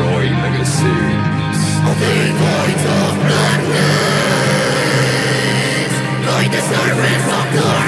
Destroying legacies. of The voids of madness Like the servants of God.